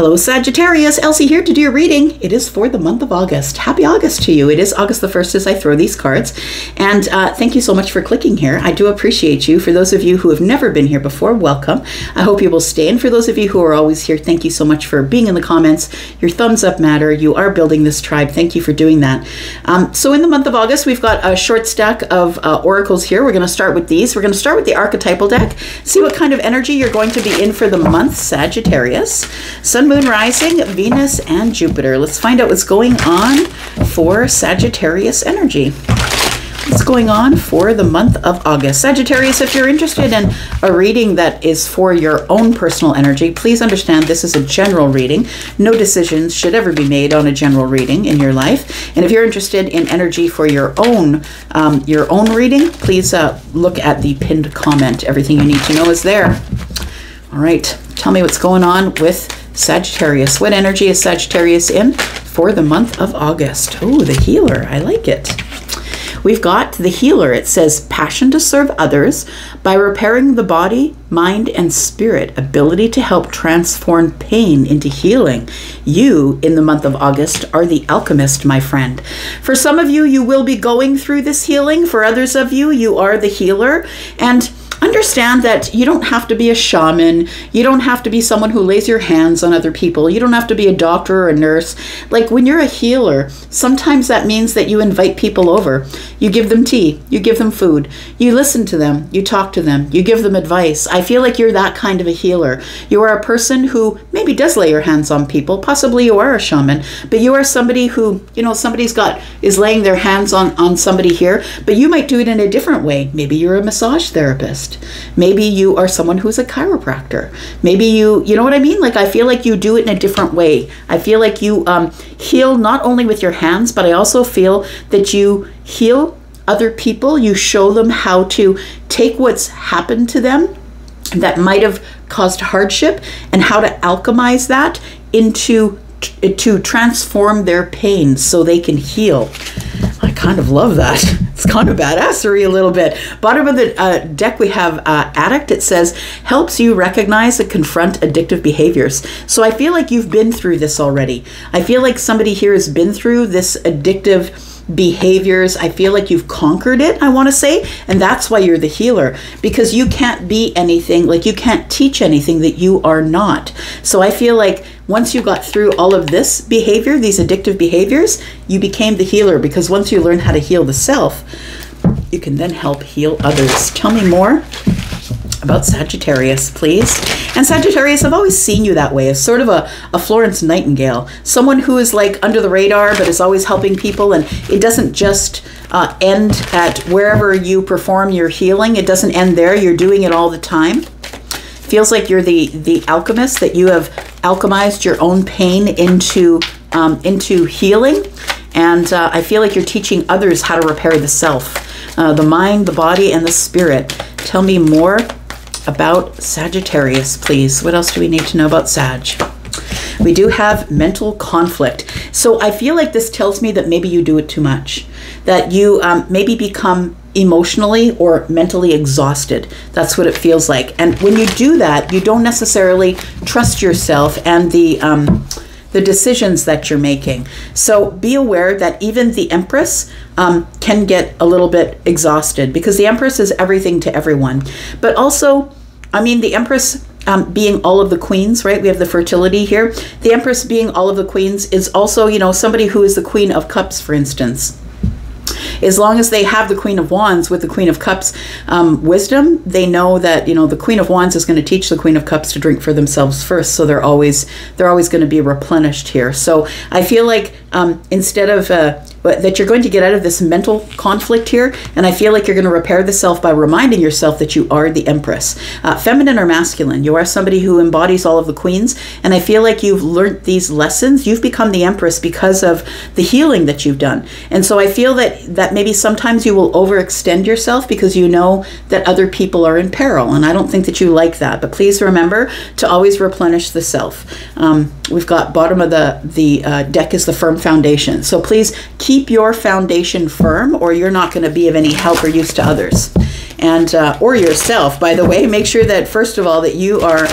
Hello, Sagittarius. Elsie here to do your reading. It is for the month of August. Happy August to you. It is August the 1st as I throw these cards. And uh, thank you so much for clicking here. I do appreciate you. For those of you who have never been here before, welcome. I hope you will stay. And for those of you who are always here, thank you so much for being in the comments. Your thumbs up matter. You are building this tribe. Thank you for doing that. Um, so, in the month of August, we've got a short stack of uh, oracles here. We're going to start with these. We're going to start with the archetypal deck, see what kind of energy you're going to be in for the month, Sagittarius. Sun, Moon, Rising, Venus, and Jupiter. Let's find out what's going on for Sagittarius energy. What's going on for the month of August? Sagittarius, if you're interested in a reading that is for your own personal energy, please understand this is a general reading. No decisions should ever be made on a general reading in your life. And if you're interested in energy for your own um, your own reading, please uh, look at the pinned comment. Everything you need to know is there. All right, tell me what's going on with Sagittarius. What energy is Sagittarius in for the month of August? Oh, the healer. I like it. We've got the healer. It says passion to serve others by repairing the body, mind, and spirit, ability to help transform pain into healing. You, in the month of August, are the alchemist, my friend. For some of you, you will be going through this healing. For others of you, you are the healer. And understand that you don't have to be a shaman. You don't have to be someone who lays your hands on other people. You don't have to be a doctor or a nurse. Like when you're a healer, sometimes that means that you invite people over. You give them tea, you give them food, you listen to them, you talk to them, you give them advice. I feel like you're that kind of a healer. You are a person who maybe does lay your hands on people. Possibly you are a shaman, but you are somebody who, you know, somebody's got is laying their hands on on somebody here, but you might do it in a different way. Maybe you're a massage therapist. Maybe you are someone who's a chiropractor. Maybe you, you know what I mean? Like, I feel like you do it in a different way. I feel like you um, heal not only with your hands, but I also feel that you heal other people. You show them how to take what's happened to them that might have caused hardship and how to alchemize that into to transform their pain so they can heal. I kind of love that. It's kind of badassery a little bit. Bottom of the uh, deck, we have uh, Addict. It says, helps you recognize and confront addictive behaviors. So I feel like you've been through this already. I feel like somebody here has been through this addictive behaviors. I feel like you've conquered it, I want to say. And that's why you're the healer because you can't be anything, like you can't teach anything that you are not. So I feel like once you got through all of this behavior, these addictive behaviors, you became the healer because once you learn how to heal the self, you can then help heal others. Tell me more about Sagittarius, please. And Sagittarius, I've always seen you that way as sort of a, a Florence Nightingale, someone who is like under the radar but is always helping people. And it doesn't just uh, end at wherever you perform your healing, it doesn't end there. You're doing it all the time. Feels like you're the, the alchemist, that you have alchemized your own pain into, um, into healing. And uh, I feel like you're teaching others how to repair the self, uh, the mind, the body, and the spirit. Tell me more about Sagittarius, please. What else do we need to know about Sag? We do have mental conflict. So I feel like this tells me that maybe you do it too much, that you um, maybe become emotionally or mentally exhausted. That's what it feels like. And when you do that, you don't necessarily trust yourself and the um, the decisions that you're making. So be aware that even the Empress um, can get a little bit exhausted because the Empress is everything to everyone. But also, I mean, the Empress um, being all of the queens, right? We have the fertility here. The Empress being all of the queens is also, you know, somebody who is the Queen of Cups, for instance as long as they have the Queen of Wands with the Queen of Cups um, wisdom, they know that you know the Queen of Wands is going to teach the Queen of Cups to drink for themselves first. So they're always they're always going to be replenished here. So I feel like um, instead of uh, that you're going to get out of this mental conflict here, and I feel like you're going to repair the self by reminding yourself that you are the Empress, uh, feminine or masculine. You are somebody who embodies all of the queens, and I feel like you've learned these lessons. You've become the Empress because of the healing that you've done, and so I feel that that maybe sometimes you will overextend yourself because you know that other people are in peril, and I don't think that you like that. But please remember to always replenish the self. Um, we've got bottom of the the uh, deck is the firm foundation, so please keep your foundation firm or you're not going to be of any help or use to others. And uh, or yourself by the way make sure that first of all that you are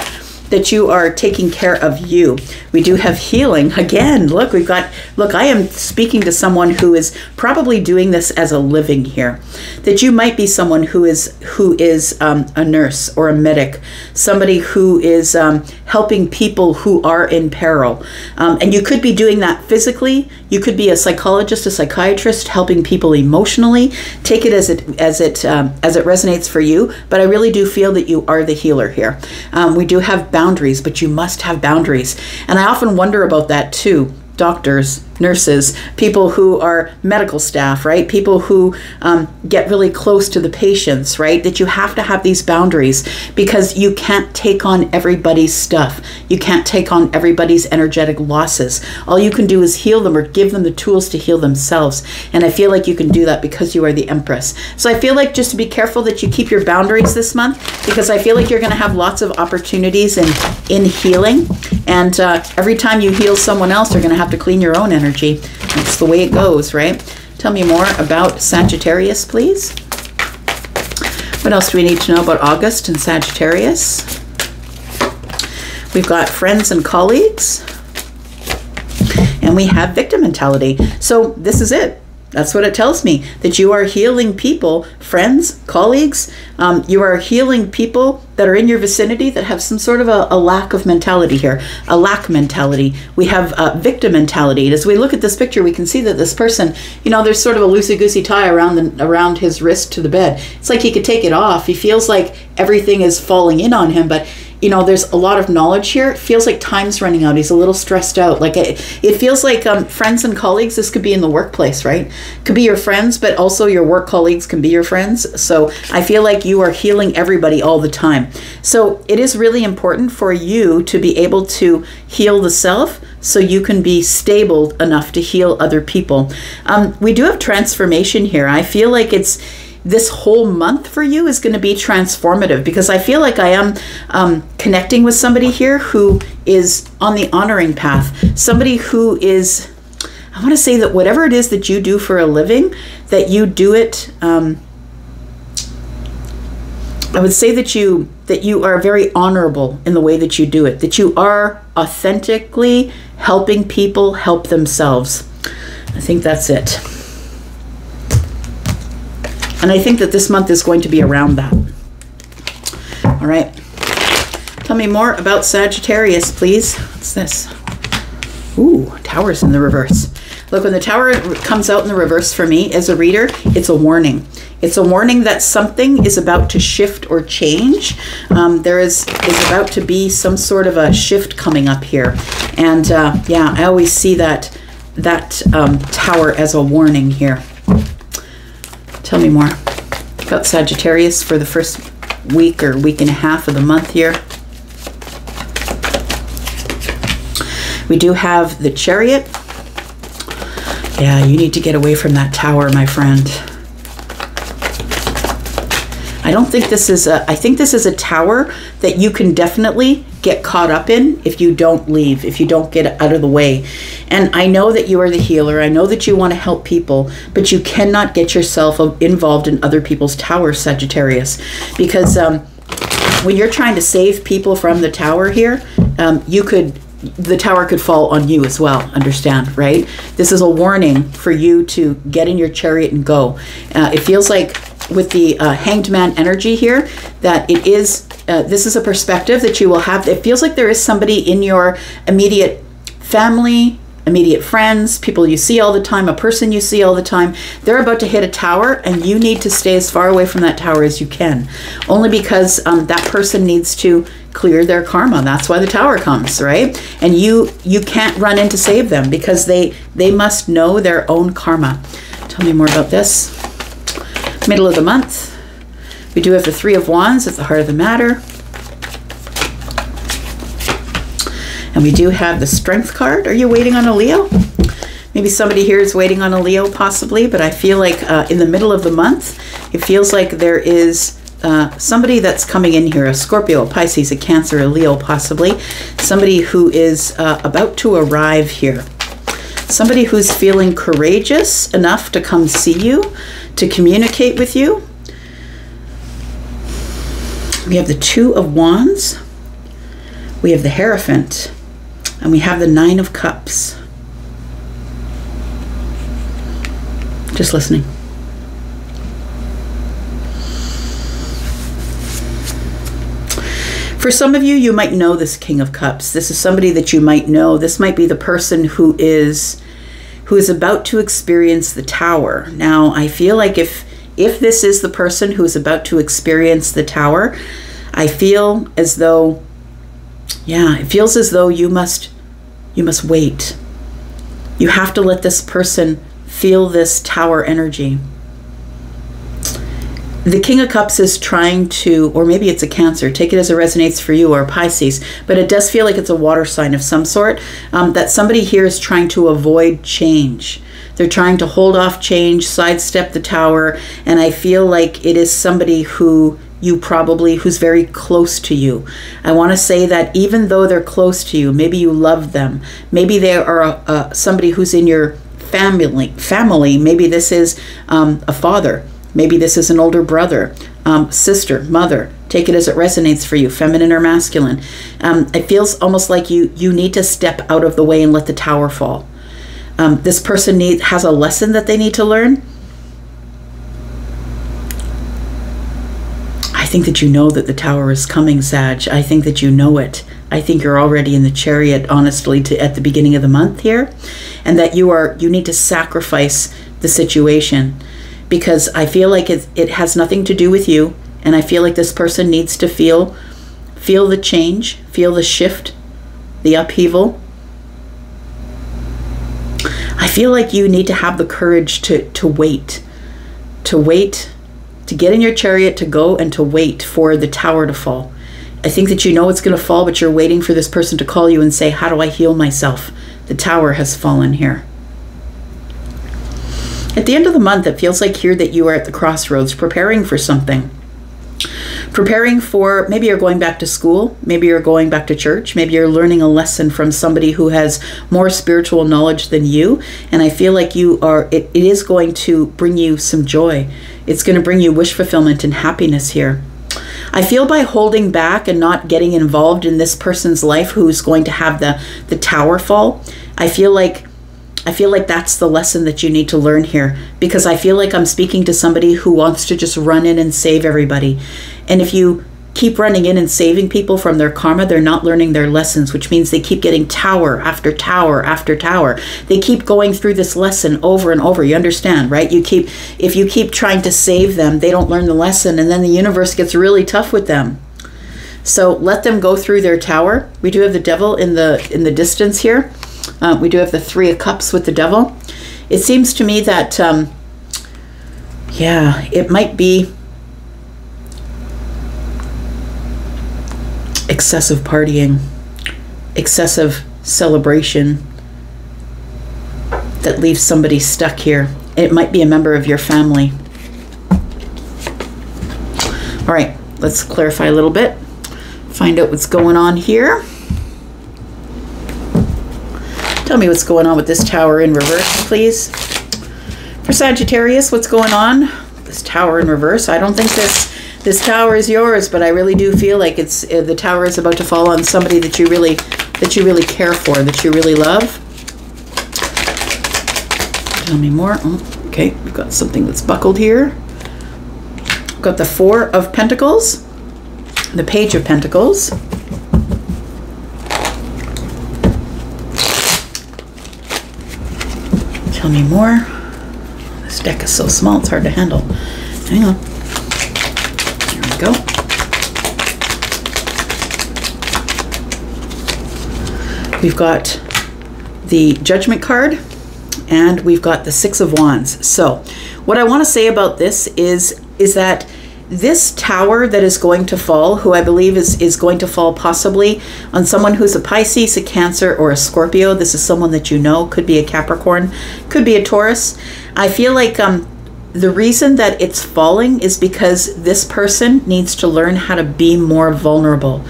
that you are taking care of you. We do have healing. Again, look, we've got, look, I am speaking to someone who is probably doing this as a living here. That you might be someone who is, who is um, a nurse or a medic, somebody who is um, helping people who are in peril. Um, and you could be doing that physically. You could be a psychologist, a psychiatrist, helping people emotionally. Take it as it, as it, um, as it resonates for you. But I really do feel that you are the healer here. Um, we do have boundaries, but you must have boundaries. And I often wonder about that too. Doctors, nurses, people who are medical staff, right? People who um, get really close to the patients, right? That you have to have these boundaries because you can't take on everybody's stuff. You can't take on everybody's energetic losses. All you can do is heal them or give them the tools to heal themselves. And I feel like you can do that because you are the Empress. So I feel like just to be careful that you keep your boundaries this month because I feel like you're going to have lots of opportunities in, in healing. And uh, every time you heal someone else, you're going to have to clean your own energy energy. That's the way it goes, right? Tell me more about Sagittarius, please. What else do we need to know about August and Sagittarius? We've got friends and colleagues. And we have victim mentality. So this is it. That's what it tells me that you are healing people, friends, colleagues. Um, you are healing people that are in your vicinity that have some sort of a, a lack of mentality here, a lack mentality. We have a victim mentality. As we look at this picture, we can see that this person, you know, there's sort of a loosey goosey tie around the, around his wrist to the bed. It's like he could take it off. He feels like everything is falling in on him, but you know, there's a lot of knowledge here. It feels like time's running out. He's a little stressed out. Like it, it feels like um, friends and colleagues. This could be in the workplace, right? Could be your friends, but also your work colleagues can be your friends. So I feel like you are healing everybody all the time. So it is really important for you to be able to heal the self so you can be stable enough to heal other people. Um, we do have transformation here. I feel like it's this whole month for you is going to be transformative because I feel like I am um, connecting with somebody here who is on the honoring path, somebody who is. I want to say that whatever it is that you do for a living, that you do it. Um, I would say that you that you are very honorable in the way that you do it. That you are authentically helping people help themselves. I think that's it. And I think that this month is going to be around that. All right. Tell me more about Sagittarius, please. What's this? Ooh, towers in the reverse. Look, when the tower comes out in the reverse for me as a reader, it's a warning. It's a warning that something is about to shift or change. Um, there is is about to be some sort of a shift coming up here, and uh, yeah, I always see that that um, tower as a warning here. Tell me more about Sagittarius for the first week or week and a half of the month here. We do have the chariot. Yeah, you need to get away from that tower, my friend. I don't think this is a, I think this is a tower that you can definitely get caught up in if you don't leave, if you don't get out of the way. And I know that you are the healer. I know that you want to help people, but you cannot get yourself involved in other people's towers, Sagittarius, because um, when you're trying to save people from the tower here, um, you could the tower could fall on you as well understand right this is a warning for you to get in your chariot and go uh, it feels like with the uh, hanged man energy here that it is uh, this is a perspective that you will have it feels like there is somebody in your immediate family immediate friends, people you see all the time, a person you see all the time, they're about to hit a tower and you need to stay as far away from that tower as you can. Only because um, that person needs to clear their karma. That's why the tower comes, right? And you you can't run in to save them because they they must know their own karma. Tell me more about this. Middle of the month. We do have the Three of Wands at the heart of the matter. And we do have the Strength card. Are you waiting on a Leo? Maybe somebody here is waiting on a Leo, possibly, but I feel like uh, in the middle of the month, it feels like there is uh, somebody that's coming in here a Scorpio, a Pisces, a Cancer, a Leo, possibly. Somebody who is uh, about to arrive here. Somebody who's feeling courageous enough to come see you, to communicate with you. We have the Two of Wands. we have the Hierophant, and we have the Nine of Cups. Just listening. For some of you, you might know this King of Cups. This is somebody that you might know. This might be the person who is who is about to experience the tower. Now, I feel like if if this is the person who is about to experience the tower, I feel as though yeah, it feels as though you must you must wait. You have to let this person feel this tower energy the King of Cups is trying to, or maybe it's a Cancer, take it as it resonates for you, or Pisces, but it does feel like it's a water sign of some sort, um, that somebody here is trying to avoid change. They're trying to hold off change, sidestep the tower, and I feel like it is somebody who you probably who's very close to you. I want to say that even though they're close to you, maybe you love them, maybe they are a, a, somebody who's in your family. Family, maybe this is um, a father Maybe this is an older brother, um, sister, mother. Take it as it resonates for you, feminine or masculine. Um, it feels almost like you you need to step out of the way and let the tower fall. Um, this person need, has a lesson that they need to learn. I think that you know that the tower is coming, Sag. I think that you know it. I think you're already in the chariot, honestly, to, at the beginning of the month here, and that you are you need to sacrifice the situation because I feel like it, it has nothing to do with you. And I feel like this person needs to feel feel the change, feel the shift, the upheaval. I feel like you need to have the courage to, to wait, to wait, to get in your chariot, to go and to wait for the tower to fall. I think that you know it's going to fall, but you're waiting for this person to call you and say, How do I heal myself? The tower has fallen here. At the end of the month, it feels like here that you are at the crossroads preparing for something. Preparing for maybe you're going back to school, maybe you're going back to church, maybe you're learning a lesson from somebody who has more spiritual knowledge than you. And I feel like you are, it, it is going to bring you some joy. It's going to bring you wish fulfillment and happiness here. I feel by holding back and not getting involved in this person's life who's going to have the, the tower fall, I feel like I feel like that's the lesson that you need to learn here because I feel like I'm speaking to somebody who wants to just run in and save everybody. And if you keep running in and saving people from their karma, they're not learning their lessons, which means they keep getting tower after tower after tower. They keep going through this lesson over and over. You understand, right? You keep if you keep trying to save them, they don't learn the lesson and then the universe gets really tough with them. So let them go through their tower. We do have the devil in the in the distance here. Uh, we do have the Three of Cups with the Devil. It seems to me that, um, yeah, it might be excessive partying, excessive celebration that leaves somebody stuck here. It might be a member of your family. All right, let's clarify a little bit, find out what's going on here. Tell me what's going on with this tower in reverse, please. For Sagittarius, what's going on? This tower in reverse. I don't think this this tower is yours, but I really do feel like it's uh, the tower is about to fall on somebody that you really that you really care for, that you really love. Tell me more. Oh, okay, we've got something that's buckled here. We've got the Four of Pentacles, the Page of Pentacles, Tell me more. This deck is so small, it's hard to handle. Hang on. We go. We've got the Judgment card and we've got the Six of Wands. So, what I want to say about this is is that this tower that is going to fall, who I believe is, is going to fall possibly on someone who's a Pisces, a Cancer, or a Scorpio. This is someone that you know, could be a Capricorn, could be a Taurus. I feel like um, the reason that it's falling is because this person needs to learn how to be more vulnerable.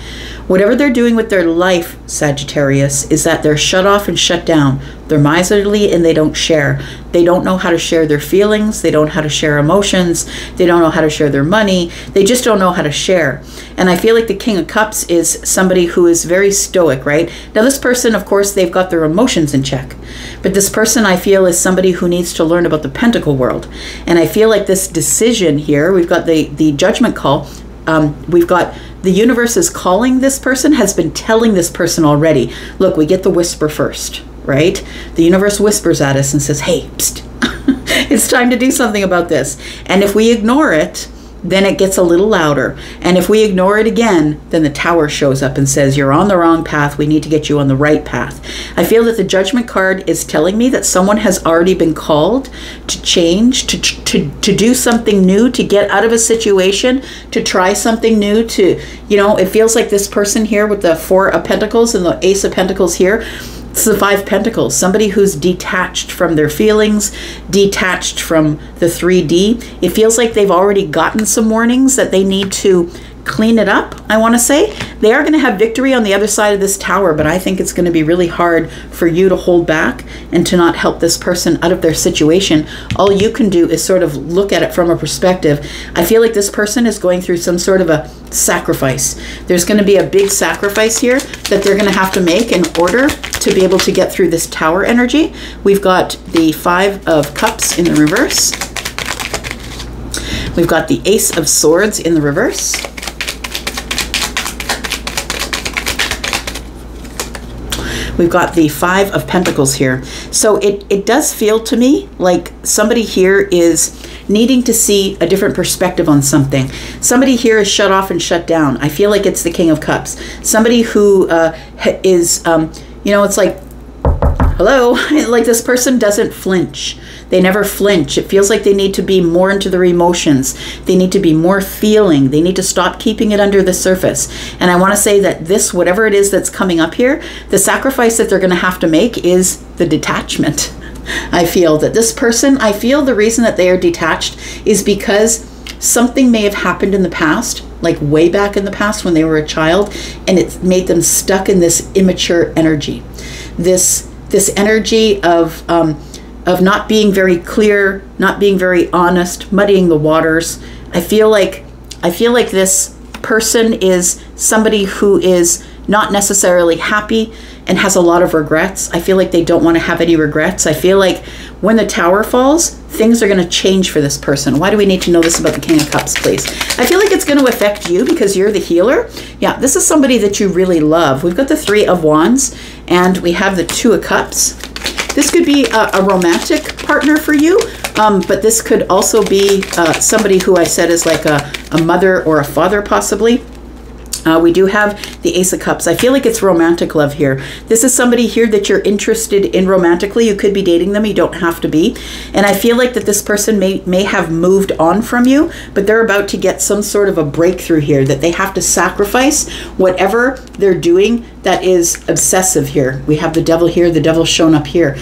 Whatever they're doing with their life, Sagittarius, is that they're shut off and shut down. They're miserly and they don't share. They don't know how to share their feelings. They don't know how to share emotions. They don't know how to share their money. They just don't know how to share. And I feel like the King of Cups is somebody who is very stoic, right? Now, this person, of course, they've got their emotions in check. But this person, I feel, is somebody who needs to learn about the pentacle world. And I feel like this decision here, we've got the, the judgment call, um, we've got the universe is calling this person, has been telling this person already. Look, we get the whisper first right? The universe whispers at us and says, hey, it's time to do something about this. And if we ignore it, then it gets a little louder. And if we ignore it again, then the tower shows up and says, You're on the wrong path. We need to get you on the right path. I feel that the judgment card is telling me that someone has already been called to change, to, to, to do something new, to get out of a situation, to try something new, to, you know, it feels like this person here with the Four of Pentacles and the Ace of Pentacles here it's the Five Pentacles, somebody who's detached from their feelings, detached from the 3D. It feels like they've already gotten some warnings that they need to clean it up, I want to say. They are going to have victory on the other side of this tower, but I think it's going to be really hard for you to hold back and to not help this person out of their situation. All you can do is sort of look at it from a perspective. I feel like this person is going through some sort of a sacrifice. There's going to be a big sacrifice here that they're going to have to make in order to be able to get through this tower energy. We've got the Five of Cups in the reverse. We've got the Ace of Swords in the reverse. We've got the Five of Pentacles here. So it, it does feel to me like somebody here is needing to see a different perspective on something. Somebody here is shut off and shut down. I feel like it's the King of Cups. Somebody who uh, is, um, you know, it's like, hello, like this person doesn't flinch. They never flinch. It feels like they need to be more into their emotions. They need to be more feeling. They need to stop keeping it under the surface. And I want to say that this, whatever it is that's coming up here, the sacrifice that they're going to have to make is the detachment. I feel that this person, I feel the reason that they are detached is because something may have happened in the past, like way back in the past when they were a child, and it made them stuck in this immature energy. This this energy of um, of not being very clear, not being very honest, muddying the waters. I feel like I feel like this person is somebody who is not necessarily happy and has a lot of regrets. I feel like they don't want to have any regrets. I feel like when the tower falls, things are going to change for this person. Why do we need to know this about the King of Cups, please? I feel like it's going to affect you because you're the healer. Yeah, this is somebody that you really love. We've got the Three of Wands and we have the Two of Cups. This could be a, a romantic partner for you, um, but this could also be uh, somebody who I said is like a, a mother or a father, possibly. Uh, we do have the Ace of Cups. I feel like it's romantic love here. This is somebody here that you're interested in romantically. You could be dating them. You don't have to be. And I feel like that this person may, may have moved on from you, but they're about to get some sort of a breakthrough here that they have to sacrifice whatever they're doing that is obsessive here. We have the devil here, the devil shown up here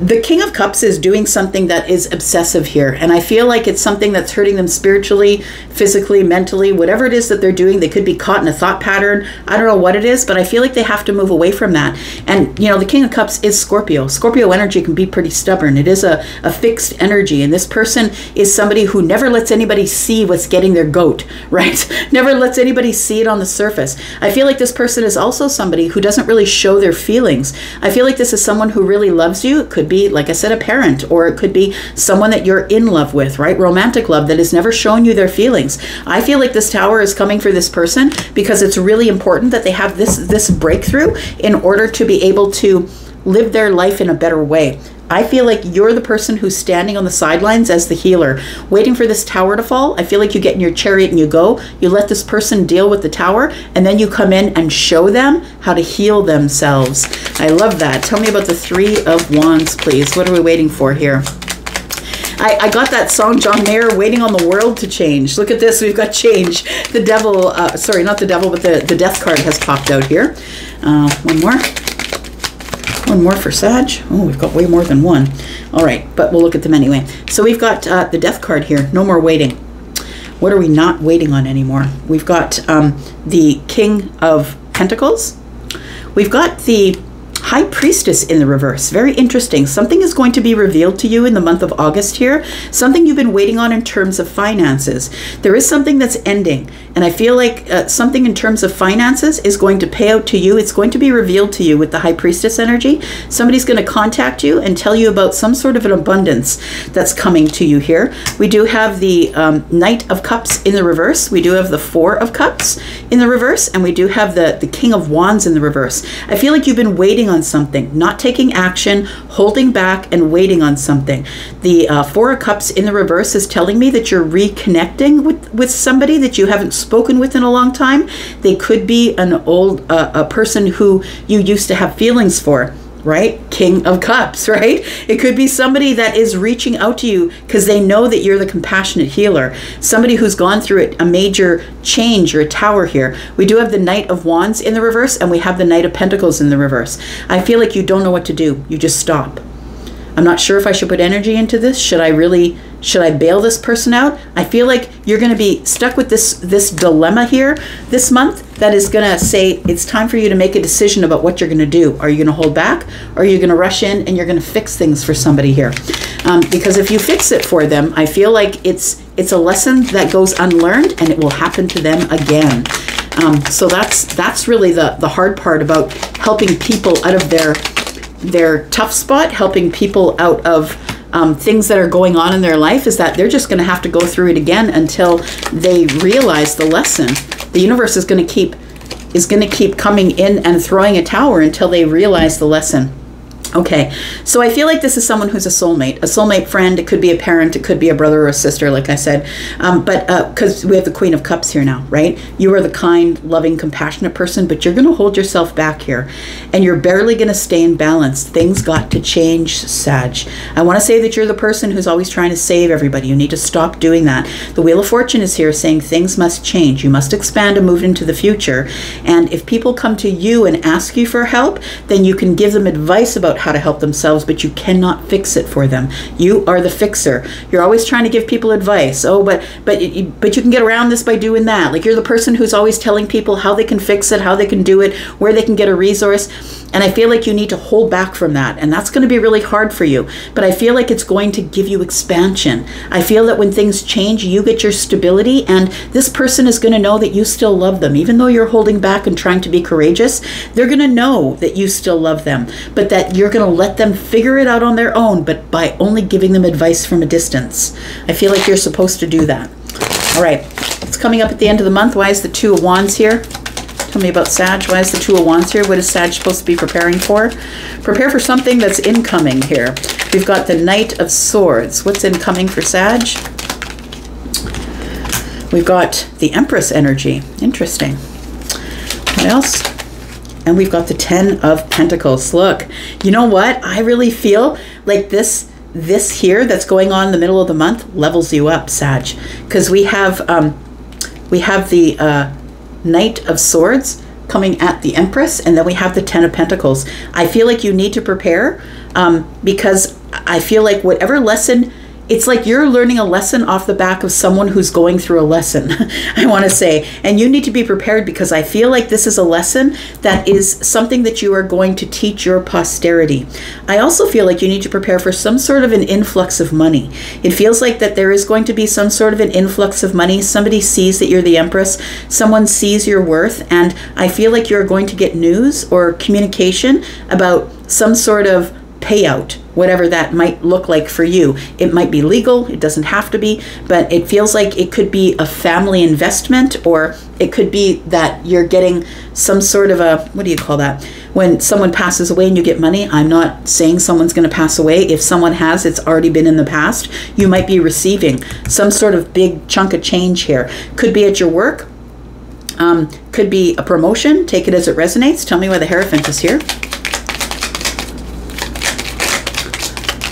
the King of Cups is doing something that is obsessive here. And I feel like it's something that's hurting them spiritually, physically, mentally, whatever it is that they're doing. They could be caught in a thought pattern. I don't know what it is, but I feel like they have to move away from that. And, you know, the King of Cups is Scorpio. Scorpio energy can be pretty stubborn. It is a, a fixed energy. And this person is somebody who never lets anybody see what's getting their goat, right? never lets anybody see it on the surface. I feel like this person is also somebody who doesn't really show their feelings. I feel like this is someone who really loves you could be, like I said, a parent, or it could be someone that you're in love with, right? Romantic love that has never shown you their feelings. I feel like this tower is coming for this person because it's really important that they have this this breakthrough in order to be able to live their life in a better way. I feel like you're the person who's standing on the sidelines as the healer, waiting for this tower to fall. I feel like you get in your chariot and you go, you let this person deal with the tower, and then you come in and show them how to heal themselves. I love that. Tell me about the Three of Wands, please. What are we waiting for here? I, I, got that song, John Mayer, Waiting on the World to Change. Look at this, we've got change. The devil, uh, sorry, not the devil, but the, the death card has popped out here. Uh, one more. One more for Sag. Oh, we've got way more than one. All right, but we'll look at them anyway. So we've got uh, the death card here. No more waiting. What are we not waiting on anymore? We've got um, the King of Pentacles. We've got the High Priestess in the reverse. Very interesting. Something is going to be revealed to you in the month of August here. Something you've been waiting on in terms of finances. There is something that's ending. And I feel like uh, something in terms of finances is going to pay out to you. It's going to be revealed to you with the High Priestess energy. Somebody's going to contact you and tell you about some sort of an abundance that's coming to you here. We do have the um, Knight of Cups in the reverse. We do have the Four of Cups in the reverse. And we do have the, the King of Wands in the reverse. I feel like you've been waiting on something, not taking action, holding back, and waiting on something. The uh, Four of Cups in the reverse is telling me that you're reconnecting with, with somebody that you haven't spoken with in a long time. They could be an old uh, a person who you used to have feelings for right? King of Cups, right? It could be somebody that is reaching out to you because they know that you're the compassionate healer. Somebody who's gone through a major change or a tower here. We do have the Knight of Wands in the reverse and we have the Knight of Pentacles in the reverse. I feel like you don't know what to do. You just stop. I'm not sure if I should put energy into this. Should I really should I bail this person out? I feel like you're going to be stuck with this this dilemma here this month that is going to say it's time for you to make a decision about what you're going to do. Are you going to hold back or are you going to rush in and you're going to fix things for somebody here? Um, because if you fix it for them, I feel like it's it's a lesson that goes unlearned and it will happen to them again. Um, so that's that's really the the hard part about helping people out of their their tough spot, helping people out of um, things that are going on in their life, is that they're just going to have to go through it again until they realize the lesson. The universe is going to keep is going to keep coming in and throwing a tower until they realize the lesson. Okay, so I feel like this is someone who's a soulmate, a soulmate friend. It could be a parent, it could be a brother or a sister, like I said. Um, but because uh, we have the Queen of Cups here now, right? You are the kind, loving, compassionate person, but you're going to hold yourself back here, and you're barely going to stay in balance. Things got to change, Sag. I want to say that you're the person who's always trying to save everybody. You need to stop doing that. The Wheel of Fortune is here saying things must change. You must expand and move into the future. And if people come to you and ask you for help, then you can give them advice about how to help themselves, but you cannot fix it for them. You are the fixer. You're always trying to give people advice. Oh, but but but you can get around this by doing that. Like you're the person who's always telling people how they can fix it, how they can do it, where they can get a resource. And I feel like you need to hold back from that. And that's going to be really hard for you. But I feel like it's going to give you expansion. I feel that when things change, you get your stability, and this person is going to know that you still love them. Even though you're holding back and trying to be courageous, they're going to know that you still love them, but that you're going to let them figure it out on their own, but by only giving them advice from a distance. I feel like you're supposed to do that. All right, it's coming up at the end of the month. Why is the Two of Wands here? Tell me about Sag. Why is the Two of Wands here? What is Sag supposed to be preparing for? Prepare for something that's incoming here. We've got the Knight of Swords. What's incoming for Sag? We've got the Empress energy. Interesting. What else? And we've got the Ten of Pentacles. Look, you know what? I really feel like this this here that's going on in the middle of the month levels you up, Sag, because we have um, we have the uh, Knight of Swords coming at the Empress, and then we have the Ten of Pentacles. I feel like you need to prepare um, because I feel like whatever lesson it's like you're learning a lesson off the back of someone who's going through a lesson, I want to say. And you need to be prepared because I feel like this is a lesson that is something that you are going to teach your posterity. I also feel like you need to prepare for some sort of an influx of money. It feels like that there is going to be some sort of an influx of money. Somebody sees that you're the Empress, someone sees your worth, and I feel like you're going to get news or communication about some sort of payout, whatever that might look like for you. It might be legal, it doesn't have to be, but it feels like it could be a family investment or it could be that you're getting some sort of a, what do you call that? When someone passes away and you get money, I'm not saying someone's going to pass away. If someone has, it's already been in the past. You might be receiving some sort of big chunk of change here. Could be at your work, um, could be a promotion. Take it as it resonates. Tell me why the Hierophant is here.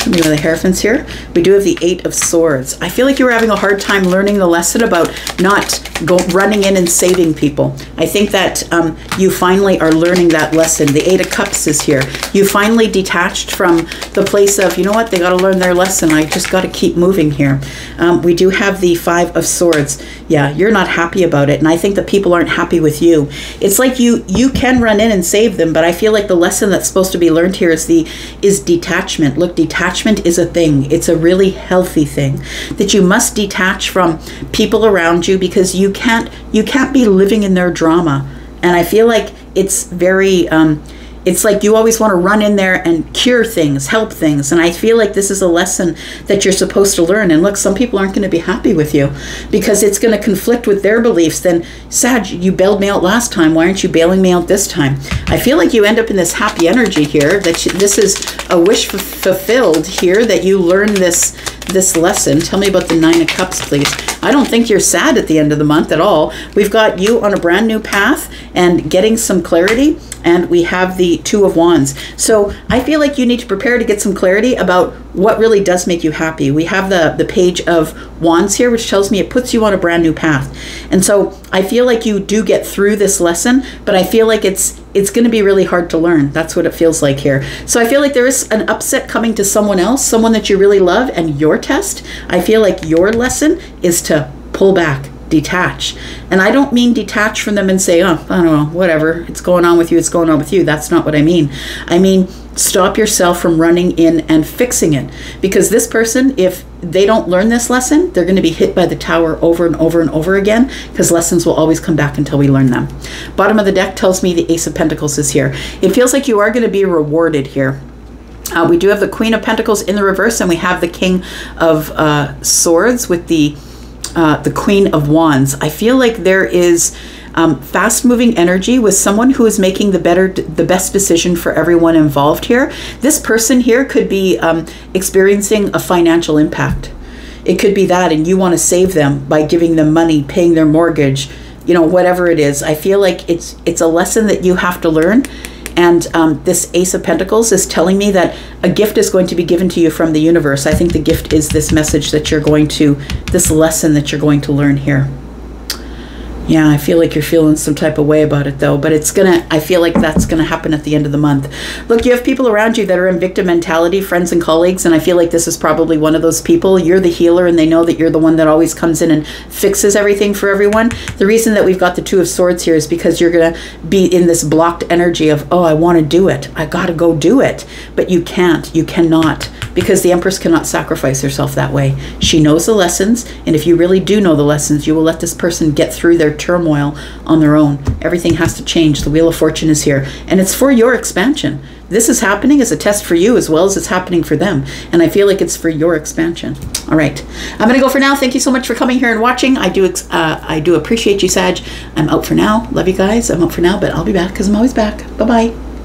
Tell me about the Hierophants here. We do have the Eight of Swords. I feel like you were having a hard time learning the lesson about not go running in and saving people. I think that um, you finally are learning that lesson. The Eight of Cups is here. You finally detached from the place of, you know what, they got to learn their lesson. I just got to keep moving here. Um, we do have the Five of Swords. Yeah, you're not happy about it, and I think that people aren't happy with you. It's like you you can run in and save them, but I feel like the lesson that's supposed to be learned here is the is detachment. Look, detachment is a thing. It's a really healthy thing that you must detach from people around you because you can't you can't be living in their drama. And I feel like it's very um, it's like you always want to run in there and cure things, help things. And I feel like this is a lesson that you're supposed to learn. And look, some people aren't going to be happy with you because it's going to conflict with their beliefs. Then, Sag, you bailed me out last time. Why aren't you bailing me out this time? I feel like you end up in this happy energy here, that you, this is a wish fulfilled here, that you learn this this lesson. Tell me about the Nine of Cups, please. I don't think you're sad at the end of the month at all. We've got you on a brand new path and getting some clarity and we have the Two of Wands. So I feel like you need to prepare to get some clarity about what really does make you happy. We have the, the page of Wands here, which tells me it puts you on a brand new path. And so I feel like you do get through this lesson, but I feel like it's it's going to be really hard to learn. That's what it feels like here. So I feel like there is an upset coming to someone else, someone that you really love, and your test. I feel like your lesson is to pull back detach. And I don't mean detach from them and say, oh, I don't know, whatever, it's going on with you, it's going on with you. That's not what I mean. I mean, stop yourself from running in and fixing it. Because this person, if they don't learn this lesson, they're going to be hit by the tower over and over and over again because lessons will always come back until we learn them. Bottom of the deck tells me the Ace of Pentacles is here. It feels like you are going to be rewarded here. Uh, we do have the Queen of Pentacles in the reverse, and we have the King of uh, Swords with the uh, the Queen of Wands. I feel like there is um, fast moving energy with someone who is making the better the best decision for everyone involved here this person here could be um, experiencing a financial impact it could be that and you want to save them by giving them money paying their mortgage you know whatever it is i feel like it's it's a lesson that you have to learn and um, this Ace of Pentacles is telling me that a gift is going to be given to you from the universe. I think the gift is this message that you're going to, this lesson that you're going to learn here. Yeah, I feel like you're feeling some type of way about it though, but it's gonna, I feel like that's gonna happen at the end of the month. Look, you have people around you that are in victim mentality, friends and colleagues, and I feel like this is probably one of those people. You're the healer and they know that you're the one that always comes in and fixes everything for everyone. The reason that we've got the Two of Swords here is because you're gonna be in this blocked energy of, oh, I wanna do it. I gotta go do it. But you can't, you cannot because the Empress cannot sacrifice herself that way. She knows the lessons, and if you really do know the lessons, you will let this person get through their turmoil on their own. Everything has to change. The Wheel of Fortune is here, and it's for your expansion. This is happening as a test for you as well as it's happening for them. And I feel like it's for your expansion. All right. I'm going to go for now. Thank you so much for coming here and watching. I do uh, I do appreciate you, Sag. I'm out for now. Love you guys. I'm out for now, but I'll be back because I'm always back. Bye-bye.